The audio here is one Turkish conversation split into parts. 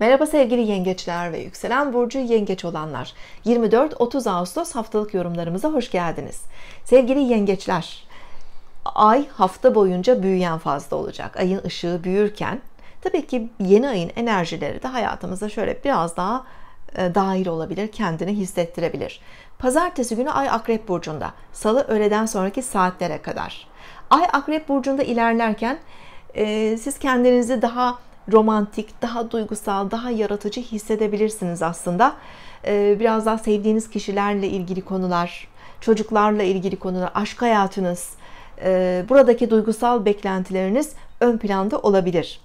Merhaba sevgili yengeçler ve yükselen burcu yengeç olanlar. 24-30 Ağustos haftalık yorumlarımıza hoş geldiniz. Sevgili yengeçler, ay hafta boyunca büyüyen fazla olacak. Ayın ışığı büyürken tabii ki yeni ayın enerjileri de hayatımıza şöyle biraz daha e, dahil olabilir, kendini hissettirebilir. Pazartesi günü ay Akrep burcunda. Salı öğleden sonraki saatlere kadar. Ay Akrep burcunda ilerlerken e, siz kendinizi daha romantik, daha duygusal, daha yaratıcı hissedebilirsiniz aslında. Ee, biraz daha sevdiğiniz kişilerle ilgili konular, çocuklarla ilgili konular, aşk hayatınız, e, buradaki duygusal beklentileriniz ön planda olabilir.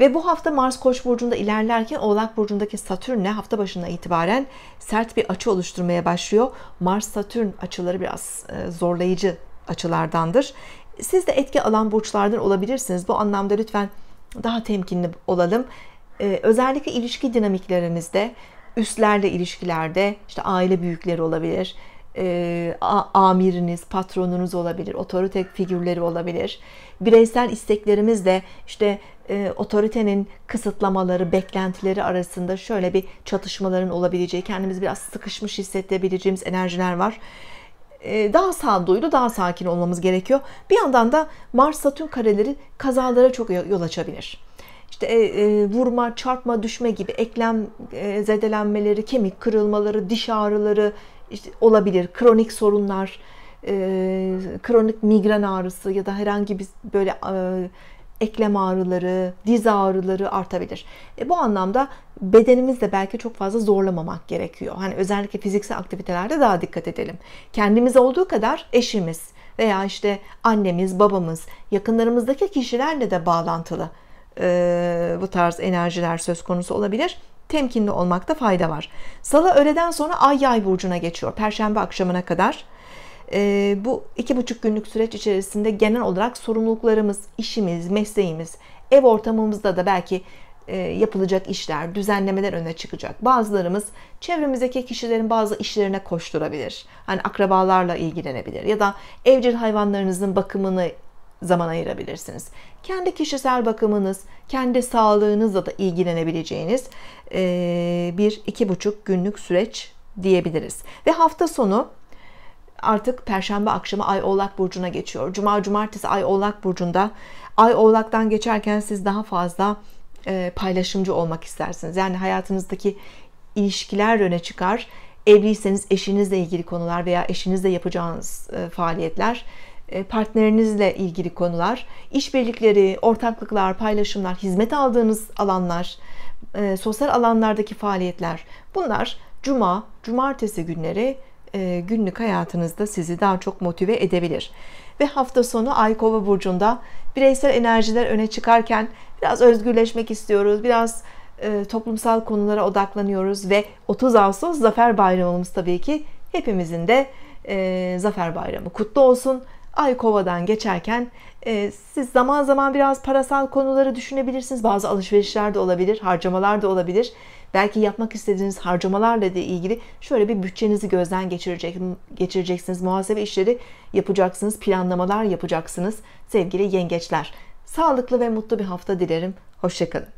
Ve bu hafta Mars Koç burcunda ilerlerken Oğlak burcundaki Satürn'le hafta başına itibaren sert bir açı oluşturmaya başlıyor. Mars Satürn açıları biraz e, zorlayıcı açılardandır. Siz de etki alan burçlardan olabilirsiniz. Bu anlamda lütfen daha temkinli olalım. Ee, özellikle ilişki dinamiklerinizde, üstlerle ilişkilerde, işte aile büyükleri olabilir, e, amiriniz, patronunuz olabilir, otorite figürleri olabilir. Bireysel isteklerimizle işte e, otoritenin kısıtlamaları, beklentileri arasında şöyle bir çatışmaların olabileceği, kendimizi biraz sıkışmış hissedebileceğimiz enerjiler var daha sağduyulu, daha sakin olmamız gerekiyor. Bir yandan da Mars Satürn kareleri kazalara çok yol açabilir. İşte e, e, vurma, çarpma, düşme gibi eklem e, zedelenmeleri, kemik kırılmaları, diş ağrıları işte olabilir. Kronik sorunlar, e, kronik migren ağrısı ya da herhangi bir böyle e, eklem ağrıları, diz ağrıları artabilir. E, bu anlamda bedenimizde belki çok fazla zorlamamak gerekiyor. Hani özellikle fiziksel aktivitelerde daha dikkat edelim. Kendimiz olduğu kadar eşimiz veya işte annemiz, babamız, yakınlarımızdaki kişilerle de bağlantılı e, bu tarz enerjiler söz konusu olabilir. Temkinli olmakta fayda var. Salı öğleden sonra Ay Yay burcuna geçiyor. Perşembe akşamına kadar bu iki buçuk günlük süreç içerisinde genel olarak sorumluluklarımız, işimiz, mesleğimiz, ev ortamımızda da belki e, yapılacak işler, düzenlemeler öne çıkacak. Bazılarımız çevremizdeki kişilerin bazı işlerine koşturabilir. Hani akrabalarla ilgilenebilir ya da evcil hayvanlarınızın bakımını zaman ayırabilirsiniz. Kendi kişisel bakımınız, kendi sağlığınızla da ilgilenebileceğiniz e, bir iki buçuk günlük süreç diyebiliriz. Ve hafta sonu artık perşembe akşamı Ay Oğlak burcuna geçiyor. Cuma cumartesi Ay Oğlak burcunda. Ay Oğlak'tan geçerken siz daha fazla e, paylaşımcı olmak istersiniz. Yani hayatınızdaki ilişkiler öne çıkar. Evliyseniz eşinizle ilgili konular veya eşinizle yapacağınız e, faaliyetler, e, partnerinizle ilgili konular, işbirlikleri, ortaklıklar, paylaşımlar, hizmet aldığınız alanlar, sosyal alanlardaki faaliyetler bunlar cuma, cumartesi günleri e, günlük hayatınızda sizi daha çok motive edebilir. Ve hafta sonu Ay Kova burcunda bireysel enerjiler öne çıkarken biraz özgürleşmek istiyoruz. Biraz e, toplumsal konulara odaklanıyoruz ve 30 Ağustos Zafer Bayramımız tabii ki hepimizin de e, Zafer Bayramı kutlu olsun. Ay Kova'dan geçerken e, siz zaman zaman biraz parasal konuları düşünebilirsiniz. Bazı alışverişler de olabilir, harcamalar da olabilir. Belki yapmak istediğiniz harcamalarla da ilgili şöyle bir bütçenizi gözden geçirecek, geçireceksiniz. Muhasebe işleri yapacaksınız, planlamalar yapacaksınız sevgili yengeçler. Sağlıklı ve mutlu bir hafta dilerim. Hoşçakalın.